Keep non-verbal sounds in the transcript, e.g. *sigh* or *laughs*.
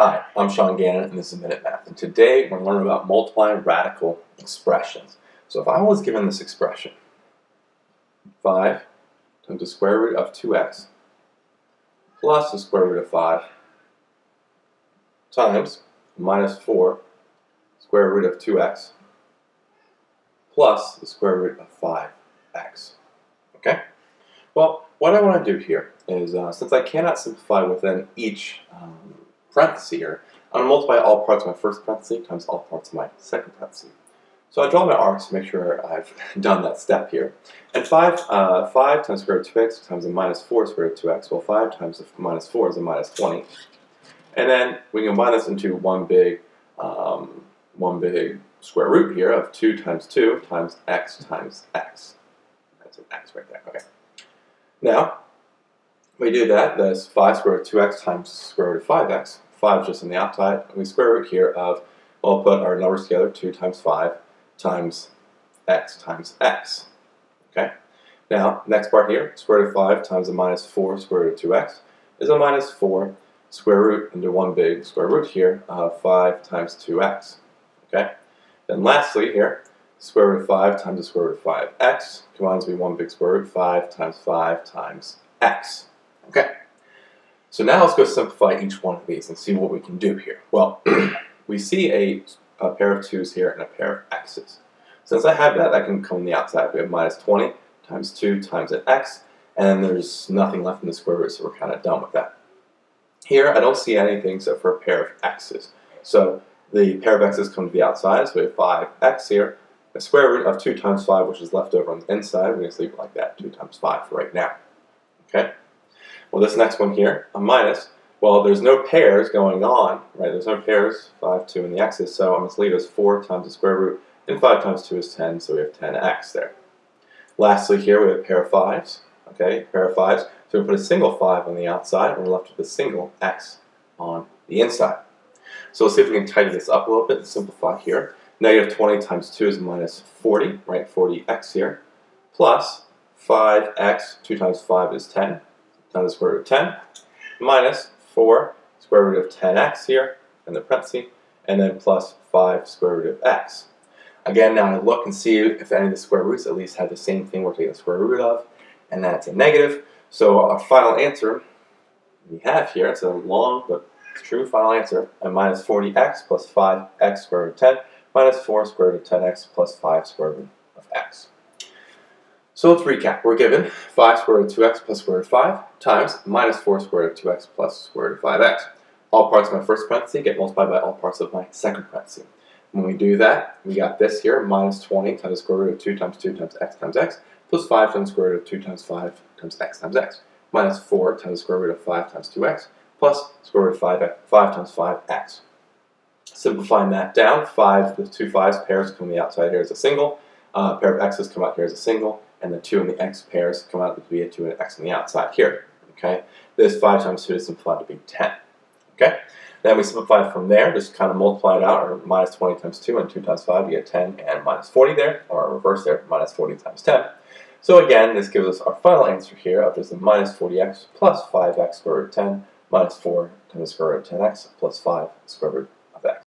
Hi, I'm Sean Gannon and this is Minute Math. And today we're going to learn about multiplying radical expressions. So if I was given this expression, 5 times the square root of 2x plus the square root of 5 times minus 4 square root of 2x plus the square root of 5x. Okay? Well, what I want to do here is, uh, since I cannot simplify within each um, parenthesis here, I'm going to multiply all parts of my first parenthesis times all parts of my second parenthesis. So I draw my arcs to make sure I've *laughs* done that step here. And 5, uh, 5 times square root of 2x times a minus 4 square root of 2x. Well, 5 times minus 4 is a minus 20. And then we can combine this into one big, um, one big square root here of 2 times 2 times x times x. That's an x right there. Okay. Now, we do that. That's 5 square root of 2x times square root of 5x. 5 is just on the outside. We square root here of, well, we'll put our numbers together, 2 times 5 times x times x. Okay? Now, next part here, square root of 5 times a minus 4 square root of 2x is a minus 4 square root into one big square root here of 5 times 2x. Okay? Then lastly here, square root of 5 times the square root of 5x combines to be one big square root, 5 times 5 times x. Okay? So now let's go simplify each one of these and see what we can do here. Well, *clears throat* we see a a pair of 2's here and a pair of x's. Since I have that, I can come on the outside. We have minus 20 times 2 times an x, and there's nothing left in the square root, so we're kind of done with that. Here, I don't see anything except for a pair of x's. So the pair of x's come to the outside, so we have 5x here. The square root of 2 times 5, which is left over on the inside, we're going to leave it like that, 2 times 5 for right now. Okay? Well, this next one here, a minus, well, there's no pairs going on, right? There's no pairs, 5, 2, and the x's, so I'm going to leave as 4 times the square root, and 5 times 2 is 10, so we have 10x there. Lastly here, we have a pair of 5s, okay, pair of 5s. So we put a single 5 on the outside, and we're left with a single x on the inside. So let's see if we can tidy this up a little bit and simplify here. Negative 20 times 2 is minus 40, right, 40x here, plus 5x, 2 times 5 is 10, times the square root of 10, minus 4 square root of 10x here in the parenthesis, and then plus 5 square root of x. Again, now I look and see if any of the square roots at least have the same thing we're taking the square root of, and that's a negative. So our final answer we have here, it's a long but true final answer, a minus 40x plus 5x square root of 10 minus 4 square root of 10x plus 5 square root of x. So let's recap. We're given 5 square root of 2x plus square root of 5 times minus 4 square root of 2x plus square root of 5x. All parts of my first parenthesis get multiplied by all parts of my second parenthesis. When we do that, we got this here, minus 20 times the square root of 2 times 2 times x times x, plus 5 times the square root of 2 times 5 times x times x, minus 4 times the square root of 5 times 2x, plus square root of 5, 5 times 5x. Simplifying that down, 5, the two 5's pairs come on the outside here as a single, uh, pair of x's come out here as a single, and the 2 and the x pairs come out to be a 2 and an x on the outside here. Okay, This 5 times 2 is simplified to be 10. Okay, Then we simplify from there, just kind of multiply it out, or minus 20 times 2 and 2 times 5, you get 10 and minus 40 there, or reverse there, minus 40 times 10. So again, this gives us our final answer here of just a minus 40x plus 5x square root of 10 minus 4 times the square root of 10x plus 5 square root